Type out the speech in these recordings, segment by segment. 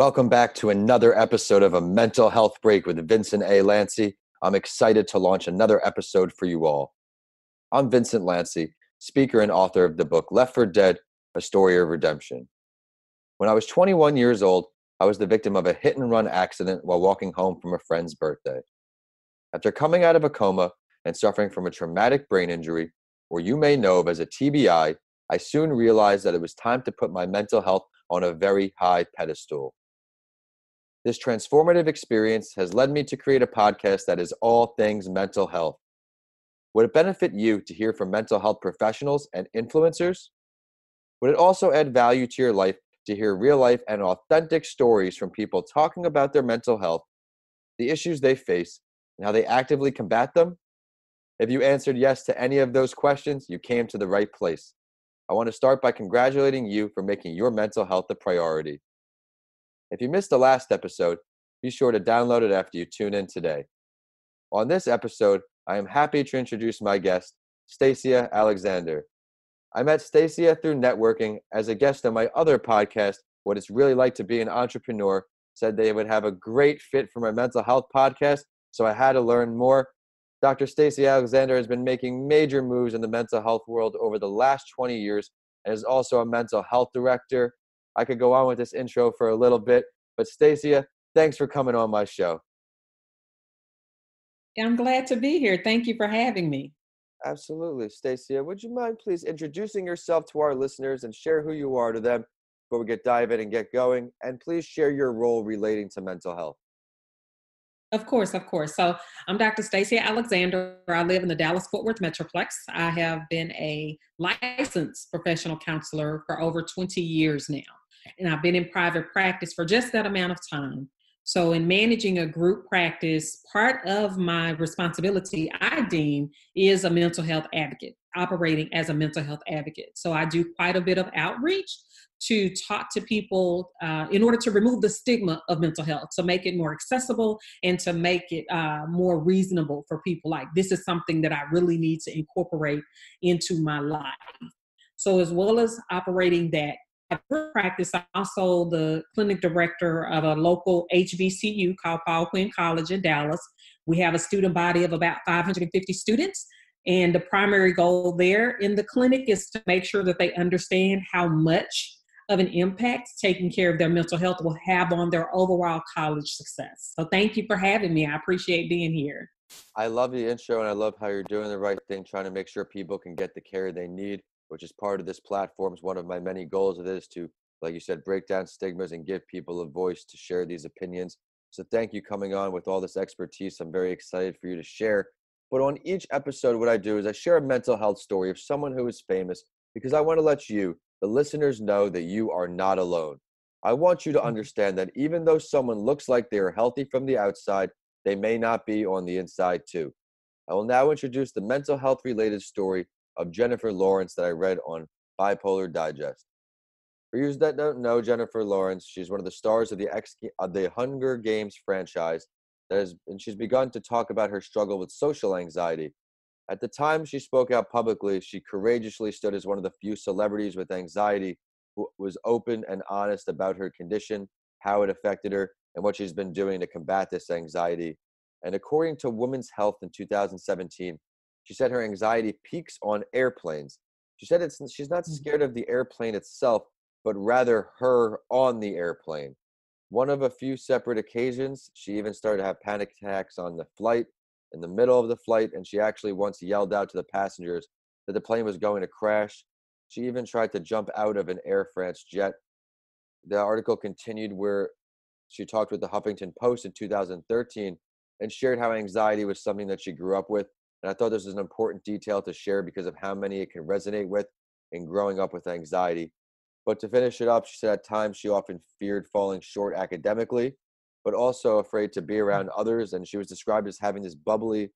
Welcome back to another episode of A Mental Health Break with Vincent A. Lanci. I'm excited to launch another episode for you all. I'm Vincent Lanci, speaker and author of the book Left for Dead A Story of Redemption. When I was 21 years old, I was the victim of a hit and run accident while walking home from a friend's birthday. After coming out of a coma and suffering from a traumatic brain injury, or you may know of as a TBI, I soon realized that it was time to put my mental health on a very high pedestal. This transformative experience has led me to create a podcast that is all things mental health. Would it benefit you to hear from mental health professionals and influencers? Would it also add value to your life to hear real life and authentic stories from people talking about their mental health, the issues they face, and how they actively combat them? If you answered yes to any of those questions, you came to the right place. I want to start by congratulating you for making your mental health a priority. If you missed the last episode, be sure to download it after you tune in today. On this episode, I am happy to introduce my guest, Stacia Alexander. I met Stacia through networking as a guest on my other podcast, What It's Really Like to Be an Entrepreneur, said they would have a great fit for my mental health podcast, so I had to learn more. Dr. Stacia Alexander has been making major moves in the mental health world over the last 20 years and is also a mental health director I could go on with this intro for a little bit, but Stacia, thanks for coming on my show. I'm glad to be here. Thank you for having me. Absolutely. Stacia, would you mind please introducing yourself to our listeners and share who you are to them before we get dive in and get going? And please share your role relating to mental health. Of course, of course. So I'm Dr. Stacia Alexander. I live in the Dallas Fort Worth Metroplex. I have been a licensed professional counselor for over 20 years now and I've been in private practice for just that amount of time. So, in managing a group practice, part of my responsibility, I deem, is a mental health advocate, operating as a mental health advocate. So, I do quite a bit of outreach to talk to people uh, in order to remove the stigma of mental health, to make it more accessible and to make it uh, more reasonable for people. Like, this is something that I really need to incorporate into my life. So, as well as operating that practice, I'm also the clinic director of a local HBCU called Paul Quinn College in Dallas. We have a student body of about 550 students. And the primary goal there in the clinic is to make sure that they understand how much of an impact taking care of their mental health will have on their overall college success. So thank you for having me. I appreciate being here. I love the intro and I love how you're doing the right thing, trying to make sure people can get the care they need which is part of this platform. Is one of my many goals of this to, like you said, break down stigmas and give people a voice to share these opinions. So thank you coming on with all this expertise. I'm very excited for you to share. But on each episode, what I do is I share a mental health story of someone who is famous because I want to let you, the listeners, know that you are not alone. I want you to mm-hmm. understand that even though someone looks like they are healthy from the outside, they may not be on the inside too. I will now introduce the mental health related story of Jennifer Lawrence that I read on Bipolar Digest. For you that don't know Jennifer Lawrence, she's one of the stars of the of uh, the Hunger Games franchise. That has, and she's begun to talk about her struggle with social anxiety. At the time she spoke out publicly, she courageously stood as one of the few celebrities with anxiety who was open and honest about her condition, how it affected her, and what she's been doing to combat this anxiety. And according to Women's Health in 2017, she said her anxiety peaks on airplanes. She said it's she's not mm. scared of the airplane itself, but rather her on the airplane. One of a few separate occasions, she even started to have panic attacks on the flight, in the middle of the flight, and she actually once yelled out to the passengers that the plane was going to crash. She even tried to jump out of an Air France jet. The article continued where she talked with the Huffington Post in 2013 and shared how anxiety was something that she grew up with and I thought this was an important detail to share because of how many it can resonate with in growing up with anxiety. But to finish it up, she said at times she often feared falling short academically, but also afraid to be mm. around others. And she was described as having this bubbly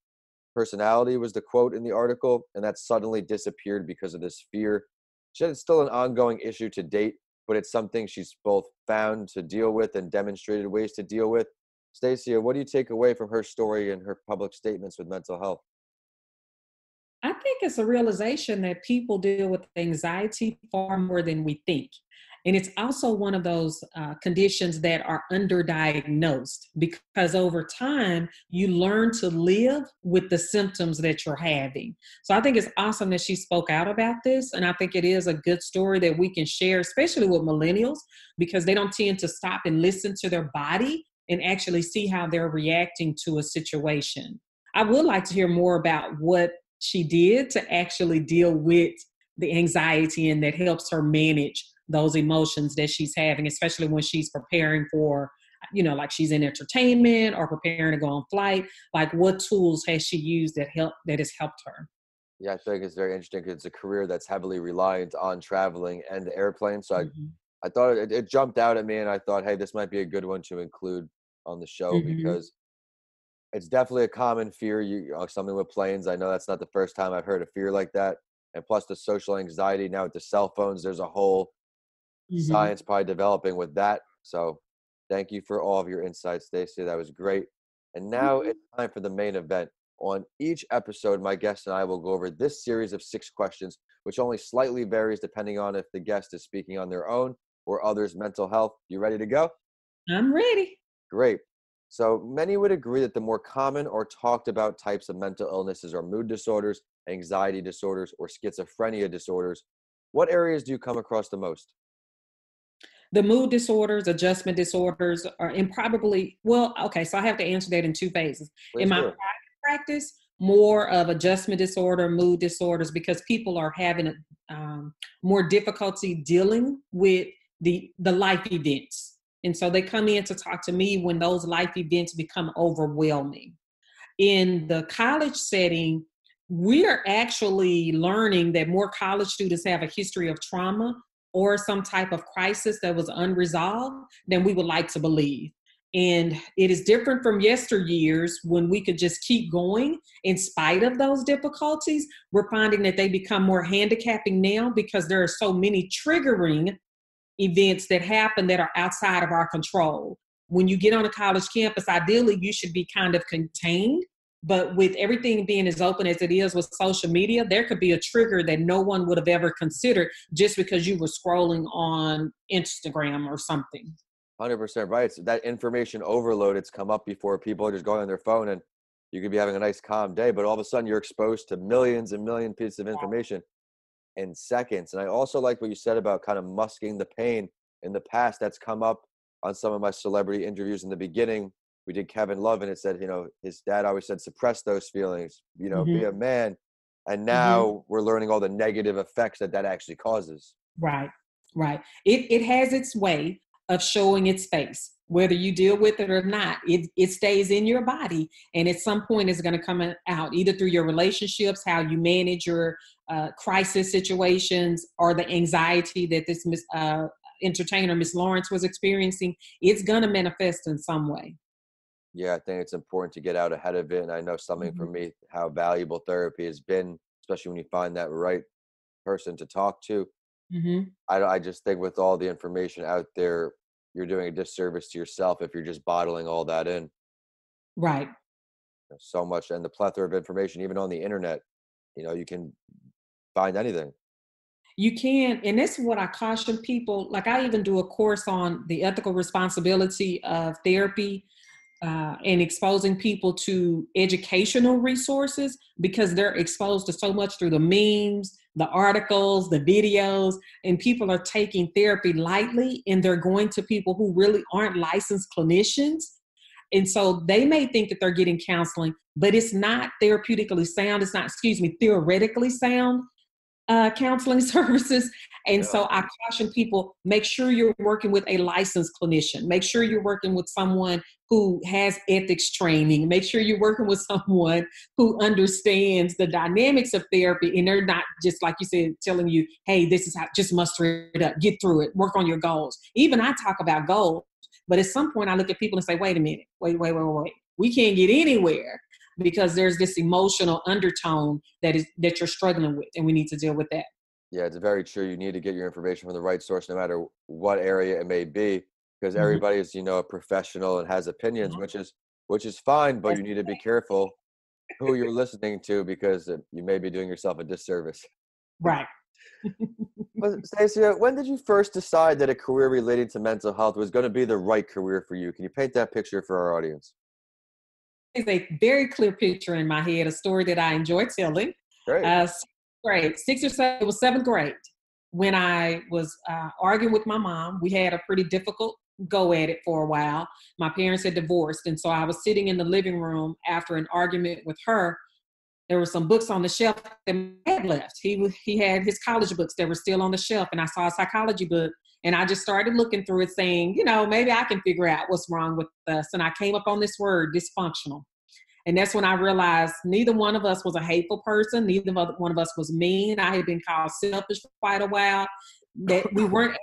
personality, was the quote in the article, and that suddenly disappeared because of this fear. She said it's still an ongoing issue to date, but it's something she's both found to deal with and demonstrated ways to deal with. Stacia, what do you take away from her story and her public statements with mental health? It's a realization that people deal with anxiety far more than we think. And it's also one of those uh, conditions that are underdiagnosed because over time you learn to live with the symptoms that you're having. So I think it's awesome that she spoke out about this. And I think it is a good story that we can share, especially with millennials, because they don't tend to stop and listen to their body and actually see how they're reacting to a situation. I would like to hear more about what she did to actually deal with the anxiety and that helps her manage those emotions that she's having, especially when she's preparing for, you know, like she's in entertainment or preparing to go on flight. Like, what tools has she used that help that has helped her? Yeah, I think it's very interesting because it's a career that's heavily reliant on traveling and the airplane. So mm-hmm. I, I thought it, it, jumped out at me, and I thought, hey, this might be a good one to include on the show mm-hmm. because it's definitely a common fear. You, know, something with planes. I know that's not the first time I've heard a fear like that. And plus the social anxiety now with the cell phones, there's a whole mm-hmm. science probably developing with that. So thank you for all of your insights, Stacia. That was great. And now mm-hmm. it's time for the main event. On each episode, my guest and I will go over this series of six questions, which only slightly varies depending on if the guest is speaking on their own or others' mental health. You ready to go? I'm ready. Great. So many would agree that the more common or talked about types of mental illnesses are mood disorders, anxiety disorders, or schizophrenia disorders. What areas do you come across the most? The mood disorders, adjustment disorders are in probably, well, okay, so I have to answer that in two phases. Please in my private practice, more of adjustment disorder, mood disorders, because people are having um, more difficulty dealing with the the life events and so they come in to talk to me when those life events become overwhelming. In the college setting, we're actually learning that more college students have a history of trauma or some type of crisis that was unresolved than we would like to believe. And it is different from yesteryears when we could just keep going in spite of those difficulties. We're finding that they become more handicapping now because there are so many triggering events that happen that are outside of our control. When you get on a college campus, ideally you should be kind of contained. But with everything being as open as it is with social media, there could be a trigger that no one would have ever considered just because you were scrolling on Instagram or something. 100% right. So that information overload, it's come up before people are just going on their phone and you could be having a nice calm day, but all of a sudden you're exposed to millions and million pieces of information in seconds. And I also like what you said about kind of musking the pain in the past. That's come up on some of my celebrity interviews in the beginning. We did Kevin Love, and it said, you know, his dad always said, suppress those feelings, you know, mm-hmm. be a man. And mm-hmm. now mm-hmm. we're learning all the negative effects that that actually causes. Right, right. It, it has its way of showing its face whether you deal with it or not it, it stays in your body and at some point it's going to come out either through your relationships how you manage your uh, crisis situations or the anxiety that this uh, entertainer miss lawrence was experiencing it's going to manifest in some way yeah i think it's important to get out ahead of it and i know something mm-hmm. for me how valuable therapy has been especially when you find that right person to talk to mm-hmm. I, I just think with all the information out there you're doing a disservice to yourself if you're just bottling all that in. Right. So much and the plethora of information, even on the internet, you know, you can find anything. You can, and this is what I caution people. Like I even do a course on the ethical responsibility of therapy uh, and exposing people to educational resources because they're exposed to so much through the memes, the articles, the videos, and people are taking therapy lightly and they're going to people who really aren't licensed clinicians. And so they may think that they're getting counseling, but it's not therapeutically sound. It's not, excuse me, theoretically sound uh, counseling services. And yeah. so I caution people make sure you're working with a licensed clinician, make sure you're working with someone who has ethics training, make sure you're working with someone who understands the dynamics of therapy and they're not just, like you said, telling you, hey, this is how, just muster it up, get through it, work on your goals. Even I talk about goals, but at some point I look at people and say, wait a minute, wait, wait, wait, wait. We can't get anywhere because there's this emotional undertone that is that you're struggling with and we need to deal with that yeah it's very true you need to get your information from the right source no matter what area it may be because mm-hmm. everybody is you know a professional and has opinions mm-hmm. which is which is fine but you need to be careful who you're listening to because you may be doing yourself a disservice right Well, Stacia, when did you first decide that a career relating to mental health was going to be the right career for you? Can you paint that picture for our audience? It's a very clear picture in my head, a story that I enjoy telling. Great. Uh, grade, sixth or seven, it was seventh grade when I was uh, arguing with my mom. We had a pretty difficult go at it for a while. My parents had divorced, and so I was sitting in the living room after an argument with her. There were some books on the shelf that had left. He he had his college books that were still on the shelf, and I saw a psychology book, and I just started looking through it, saying, you know, maybe I can figure out what's wrong with us. And I came up on this word, dysfunctional. And that's when I realized neither one of us was a hateful person. Neither one of us was mean. I had been called selfish for quite a while. That we weren't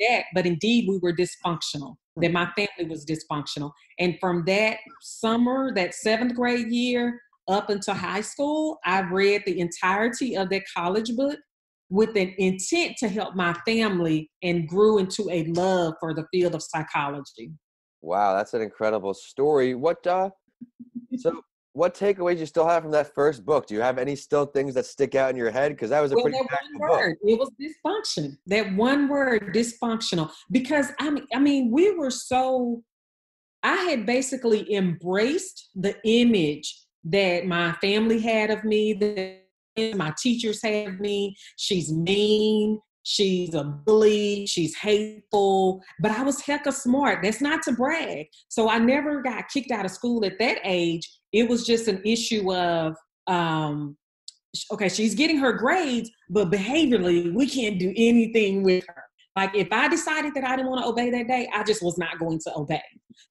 that, but indeed we were dysfunctional, that my family was dysfunctional. And from that summer, that seventh grade year up until high school, I read the entirety of that college book with an intent to help my family and grew into a love for the field of psychology. Wow, that's an incredible story. What uh so what takeaways you still have from that first book? Do you have any still things that stick out in your head? Because that was a well, pretty one word. Book. It was dysfunction. That one word, dysfunctional. Because I mean, I mean, we were so. I had basically embraced the image that my family had of me, that my teachers of me. She's mean. She's a bully. She's hateful. But I was hecka smart. That's not to brag. So I never got kicked out of school at that age it was just an issue of um, okay, she's getting her grades, but behaviorally, we can't do anything with her. Like if I decided that I didn't want to obey that day, I just was not going to obey.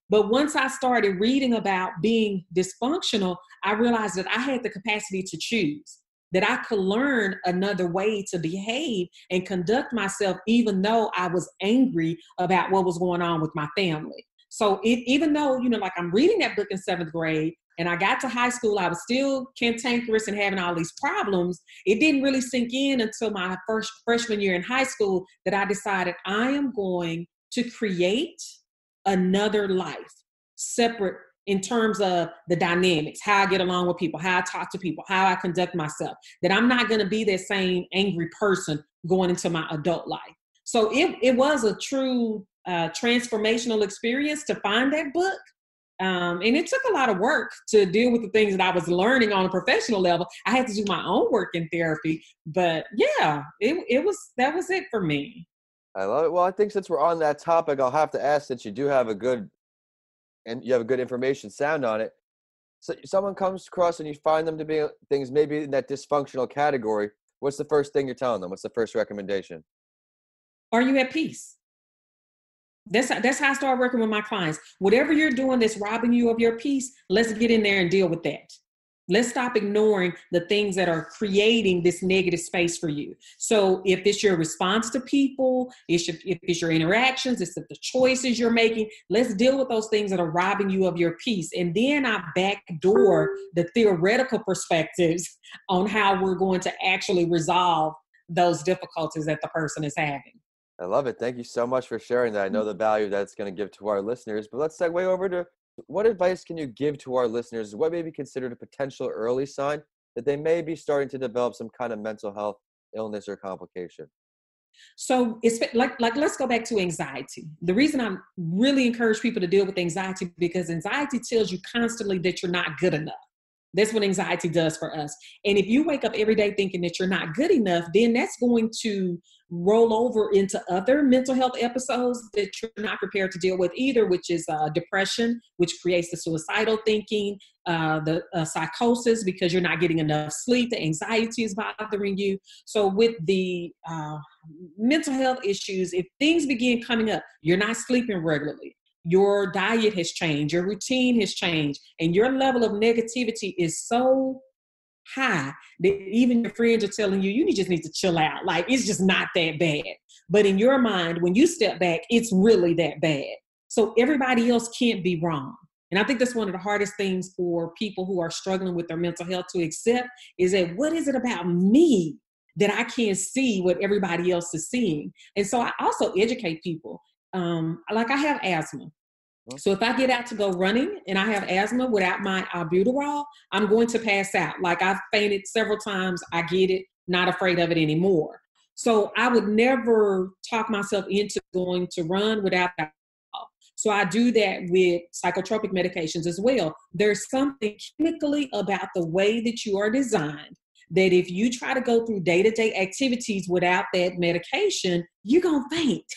But once I started reading about being dysfunctional, I realized that I had the capacity to choose, that I could learn another way to behave and conduct myself, even though I was angry about what was going on with my family. So it, even though, you know, like I'm reading that book in seventh grade, and I got to high school, I was still cantankerous and having all these problems. It didn't really sink in until my first freshman year in high school that I decided I am going to create another life separate in terms of the dynamics, how I get along with people, how I talk to people, how I conduct myself, that I'm not going to be that same angry person going into my adult life. So it, it was a true uh, transformational experience to find that book um, and it took a lot of work to deal with the things that I was learning on a professional level. I had to do my own work in therapy, but yeah, it, it was that was it for me. I love it. Well, I think since we're on that topic, I'll have to ask since you do have a good and you have a good information sound on it. So someone comes across and you find them to be uh, things maybe in that dysfunctional category. What's the first thing you're telling them? What's the first recommendation? Are you at peace? That's that's how I start working with my clients. Whatever you're doing that's robbing you of your peace, let's get in there and deal with that. Let's stop ignoring the things that are creating this negative space for you. So if it's your response to people, if it's your interactions, it's the choices you're making, let's deal with those things that are robbing you of your peace. And then I backdoor the theoretical perspectives on how we're going to actually resolve those difficulties that the person is having. I love it. Thank you so much for sharing that. I know the value that's going to give to our listeners. But let's segue over to what advice can you give to our listeners? What may be considered a potential early sign that they may be starting to develop some kind of mental health illness or complication? So it's like like let's go back to anxiety. The reason I really encourage people to deal with anxiety because anxiety tells you constantly that you're not good enough. That's what anxiety does for us. And if you wake up every day thinking that you're not good enough, then that's going to roll over into other mental health episodes that you're not prepared to deal with either, which is uh, depression, which creates the suicidal thinking, uh, the uh, psychosis because you're not getting enough sleep, the anxiety is bothering you. So, with the uh, mental health issues, if things begin coming up, you're not sleeping regularly, your diet has changed, your routine has changed, and your level of negativity is so high that even your friends are telling you you just need to chill out. Like it's just not that bad. But in your mind, when you step back, it's really that bad. So everybody else can't be wrong. And I think that's one of the hardest things for people who are struggling with their mental health to accept is that what is it about me that I can't see what everybody else is seeing? And so I also educate people. Um, like I have asthma. So if I get out to go running and I have asthma without my albuterol, I'm going to pass out. Like I've fainted several times. I get it, not afraid of it anymore. So I would never talk myself into going to run without that. So I do that with psychotropic medications as well. There's something chemically about the way that you are designed that if you try to go through day to day activities without that medication, you're going to faint.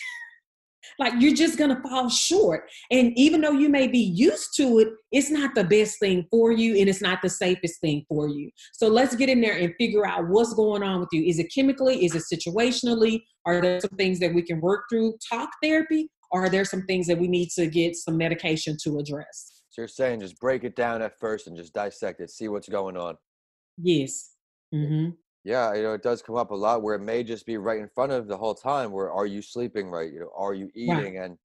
like you're just going to fall short. And even though you may be used to it, it's not the best thing for you and it's not the safest thing for you. So let's get in there and figure out what's going on with you. Is it chemically? Is it situationally? Are there some things that we can work through? Talk therapy? Or are there some things that we need to get some medication to address? So you're saying just break it down at first and just dissect it, see what's going on. Yes. Mm-hmm. Yeah, you know, it does come up a lot where it may just be right in front of the whole time. Where are you sleeping right? You know, are you eating? Right. And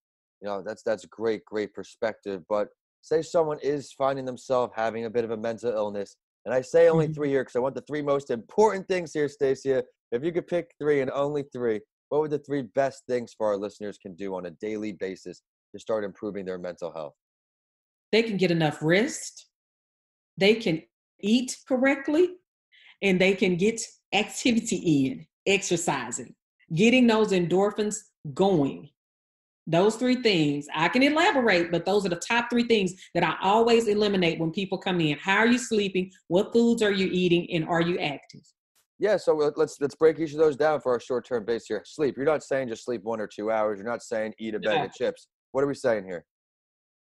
you know, that's that's great, great perspective. But say someone is finding themselves having a bit of a mental illness, and I say only mm-hmm. three here because I want the three most important things here, Stacia. If you could pick three and only three, what would the three best things for our listeners can do on a daily basis to start improving their mental health? They can get enough rest. They can eat correctly and they can get activity in, exercising, getting those endorphins going. Those three things, I can elaborate, but those are the top three things that I always eliminate when people come in. How are you sleeping? What foods are you eating? And are you active? Yeah, so uh, let's let's break each of those down for our short-term base here. Sleep. You're not saying just sleep one or two hours. You're not saying eat a bag of chips. What are we saying here?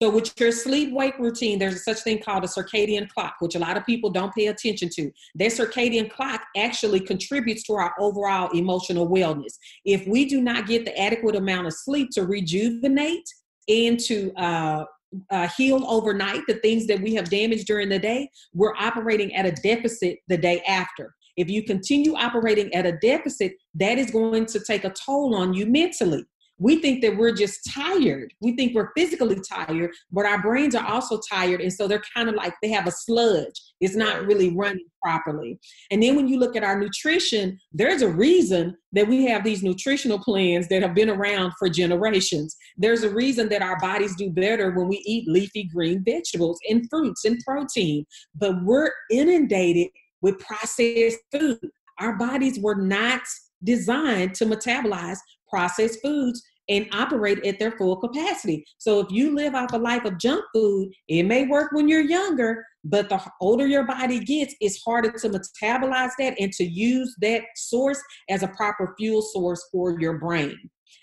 So, with your sleep wake routine, there's a such thing called a circadian clock, which a lot of people don't pay attention to. That circadian clock actually contributes to our overall emotional wellness. If we do not get the adequate amount of sleep to rejuvenate and to uh, uh, heal overnight the things that we have damaged during the day, we're operating at a deficit the day after. If you continue operating at a deficit, that is going to take a toll on you mentally we think that we're just tired. We think we're physically tired, but our brains are also tired. And so they're kind of like they have a sludge. It's not really running properly. And then when you look at our nutrition, there's a reason that we have these nutritional plans that have been around for generations. There's a reason that our bodies do better when we eat leafy green vegetables and fruits and protein, but we're inundated with processed food. Our bodies were not designed to metabolize processed foods and operate at their full capacity. So if you live off a life of junk food, it may work when you're younger, but the older your body gets, it's harder to metabolize that and to use that source as a proper fuel source for your brain.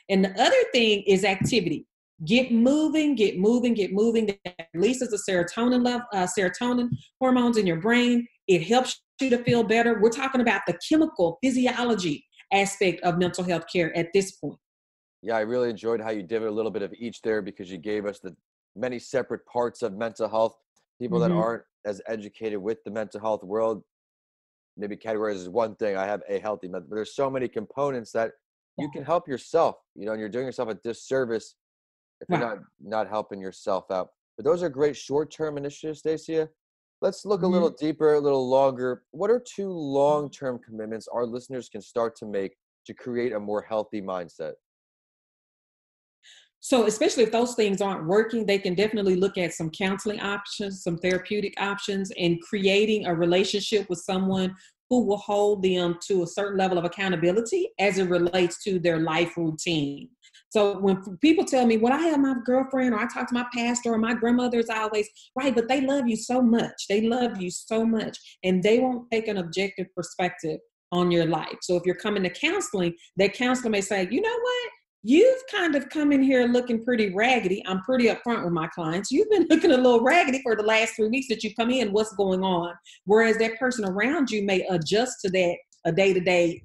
And the other thing is activity. Get moving, get moving, get moving. That releases the serotonin level, uh, serotonin hormones in your brain. It helps you to feel better. We're talking about the chemical physiology aspect of mental health care at this point. Yeah, I really enjoyed how you did a little bit of each there because you gave us the many separate parts of mental health. People mm-hmm. that aren't as educated with the mental health world, maybe categorize as one thing. I have a healthy mental, but there's so many components that you can help yourself. You know, and you're doing yourself a disservice if you're not not helping yourself out. But those are great short-term initiatives, Stacia. Let's look a mm-hmm. little deeper, a little longer. What are two long term commitments our listeners can start to make to create a more healthy mindset? So, especially if those things aren't working, they can definitely look at some counseling options, some therapeutic options, and creating a relationship with someone who will hold them to a certain level of accountability as it relates to their life routine. So when people tell me, well, I have my girlfriend or I talk to my pastor or my grandmother is always right, but they love you so much. They love you so much. And they won't take an objective perspective on your life. So if you're coming to counseling, that counselor may say, you know what? You've kind of come in here looking pretty raggedy. I'm pretty upfront with my clients. You've been looking a little raggedy for the last three weeks that you come in. What's going on? Whereas that person around you may adjust to that a day to day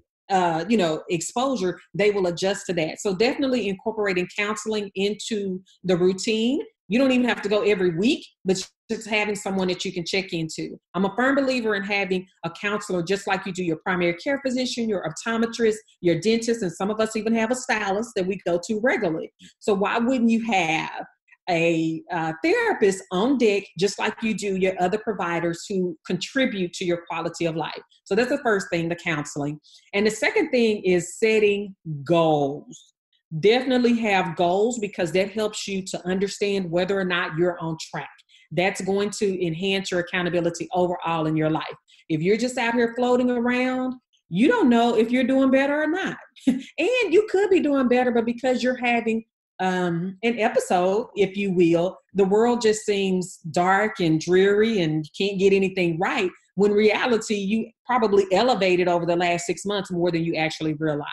you know exposure they will adjust to that so definitely incorporating counseling into the routine you don't even have to go every week but just having someone that you can check into i'm a firm believer in having a counselor just like you do your primary care physician your optometrist your dentist and some of us even have a stylist that we go to regularly so why wouldn't you have a uh, therapist on deck, just like you do your other providers who contribute to your quality of life. So that's the first thing, the counseling. And the second thing is setting goals. Definitely have goals because that helps you to understand whether or not you're on track. That's going to enhance your accountability overall in your life. If you're just out here floating around, you don't know if you're doing better or not. and you could be doing better, but because you're having um, an episode, if you will, the world just seems dark and dreary and can't get anything right. When reality, you probably elevated over the last six months more than you actually realize.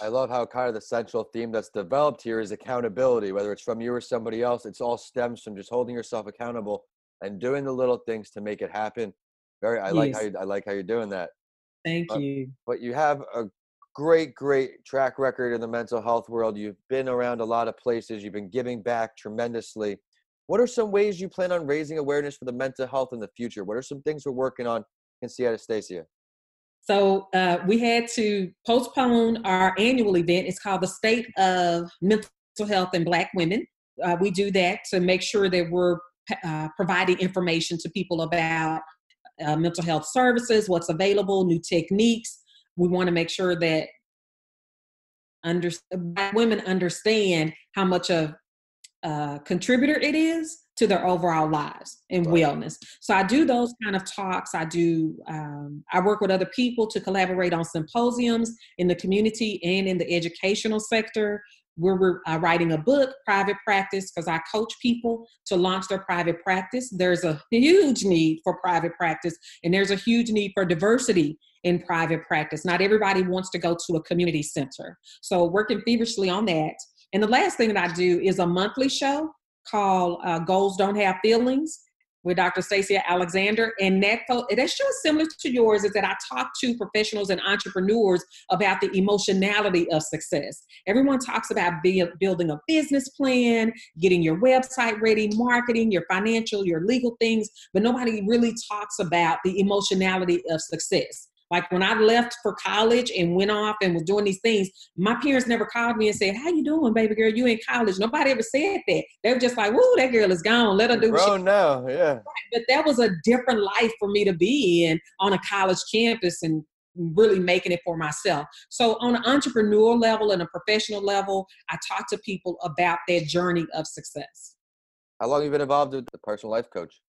I love how kind of the central theme that's developed here is accountability, whether it's from you or somebody else. It's all stems from just holding yourself accountable and doing the little things to make it happen. Very, I yes. like how you, I like how you're doing that. Thank but, you. But you have a great, great track record in the mental health world. You've been around a lot of places. You've been giving back tremendously. What are some ways you plan on raising awareness for the mental health in the future? What are some things we're working on in Seattle, Stacia? So uh, we had to postpone our annual event. It's called the State of Mental Health in Black Women. Uh, we do that to make sure that we're uh, providing information to people about uh, mental health services, what's available, new techniques. We want to make sure that under, black women understand how much of a contributor it is to their overall lives and right. wellness. So I do those kind of talks. I do. Um, I work with other people to collaborate on symposiums in the community and in the educational sector. We're, we're uh, writing a book, private practice, because I coach people to launch their private practice. There's a huge need for private practice, and there's a huge need for diversity in private practice. Not everybody wants to go to a community center. So, working feverishly on that. And the last thing that I do is a monthly show called uh, Goals Don't Have Feelings with Dr. Stacia Alexander. And that, that show is similar to yours is that I talk to professionals and entrepreneurs about the emotionality of success. Everyone talks about be, building a business plan, getting your website ready, marketing, your financial, your legal things, but nobody really talks about the emotionality of success. Like when I left for college and went off and was doing these things, my parents never called me and said, "How you doing, baby girl? You in college?" Nobody ever said that. They were just like, "Woo, that girl is gone. Let her do." Oh no, yeah. But that was a different life for me to be in on a college campus and really making it for myself. So on an entrepreneurial level and a professional level, I talk to people about their journey of success. How long have you been involved with the personal life coach?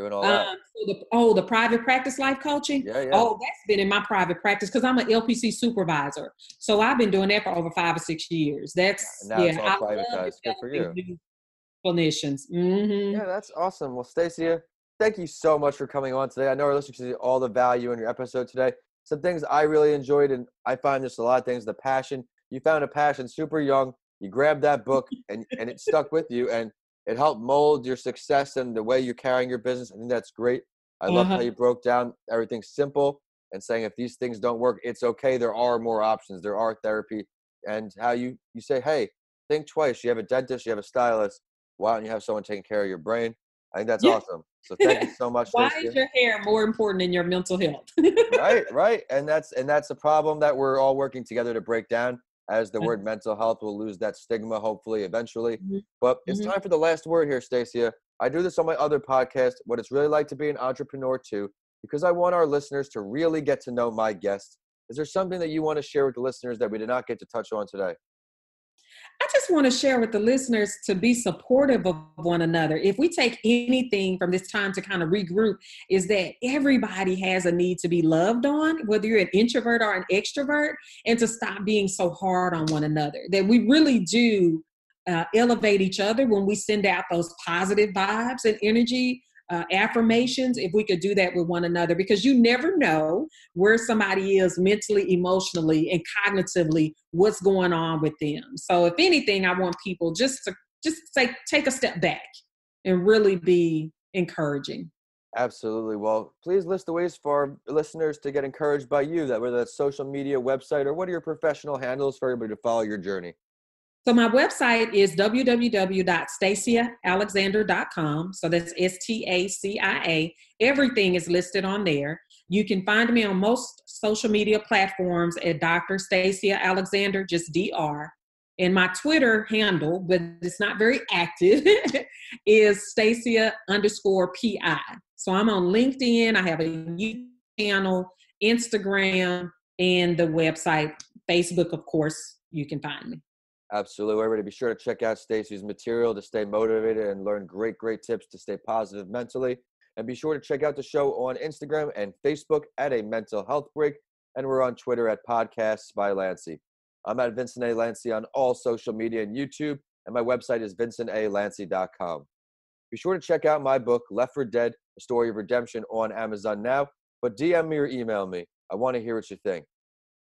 Doing all that? Um, so the, oh, the private practice life coaching? Yeah, yeah. Oh, that's been in my private practice because I'm an LPC supervisor. So I've been doing that for over five or six years. That's, yeah, it's all privatized. Good for you. Clinicians. Mm-hmm. Yeah, that's awesome. Well, Stacia, thank you so much for coming on today. I know our listeners see all the value in your episode today. Some things I really enjoyed, and I find just a lot of things. The passion you found a passion super young. You grabbed that book, and and it stuck with you. And it helped mold your success and the way you're carrying your business. I think that's great. I love how uh-huh. you broke down everything simple and saying if these things don't work, it's okay. There are more options. There are therapy, and how you you say, hey, think twice. You have a dentist, you have a stylist. Why don't you have someone taking care of your brain? I think that's yeah. awesome. So thank you so much. Why is your hair more important than your mental health? right, right, and that's and that's a problem that we're all working together to break down as the mm-hmm. word mental health will lose that stigma hopefully eventually mm-hmm. but it's mm-hmm. time for the last word here stacia i do this on my other podcast what it's really like to be an entrepreneur too because i want our listeners to really get to know my guests is there something that you want to share with the listeners that we did not get to touch on today I just want to share with the listeners to be supportive of one another. If we take anything from this time to kind of regroup, is that everybody has a need to be loved on, whether you're an introvert or an extrovert, and to stop being so hard on one another. That we really do uh, elevate each other when we send out those positive vibes and energy uh, affirmations if we could do that with one another because you never know where somebody is mentally emotionally and cognitively what's going on with them. So if anything i want people just to just say take a step back and really be encouraging. Absolutely. Well please list the ways for listeners to get encouraged by you that whether that's social media website or what are your professional handles for everybody to follow your journey so my website is www.staciaalexander.com. So that's S T A C I A. Everything is listed on there. You can find me on most social media platforms at Dr. Stacia Alexander, just DR. And my Twitter handle, but it's not very active, is Stacia underscore PI. So I'm on LinkedIn. I have a YouTube channel, Instagram, and the website, Facebook, of course, you can find me. Absolutely. Everybody be sure to check out Stacia's material to stay motivated and learn great, great tips to stay positive mentally. And be sure to check out the show on Instagram and Facebook at a mental health break. and we're on Twitter at Podcasts by Lanci. I'm at Vincent A. Lanci on all social media and YouTube, and my website is vincentalanci.com. Be sure to check out my book, Left for Dead A Story of Redemption, on Amazon now, but DM me or email me. I want to hear what you think.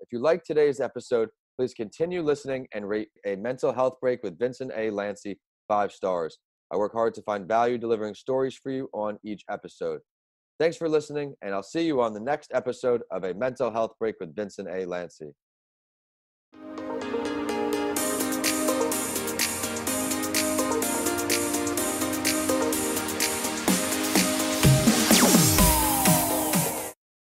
If you like today's episode, please continue listening and rate a mental health break with Vincent A. Lanci five stars. I work hard to find value delivering stories for you on each episode. Thanks for listening, and I'll see you on the next episode of A Mental Health Break with Vincent A. Lanci.